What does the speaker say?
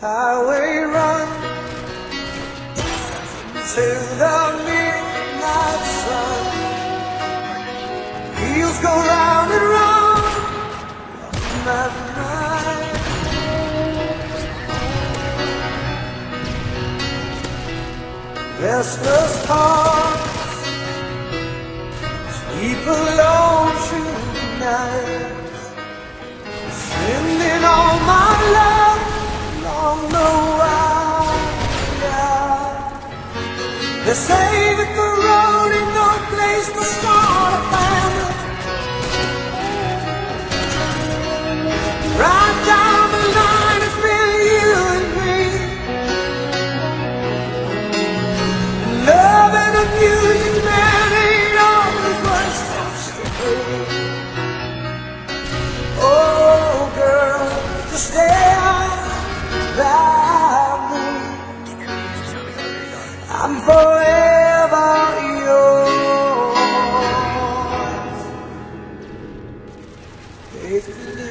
highway run to the midnight sun. Wheels go round and round my mind. Restless hearts wire. They say that the road ain't no place to start a family. Right down the line, it's been you and me. Love and music, man, ain't always what it's supposed to be. Oh, girl, just stay I'm forever yours. Faithfully.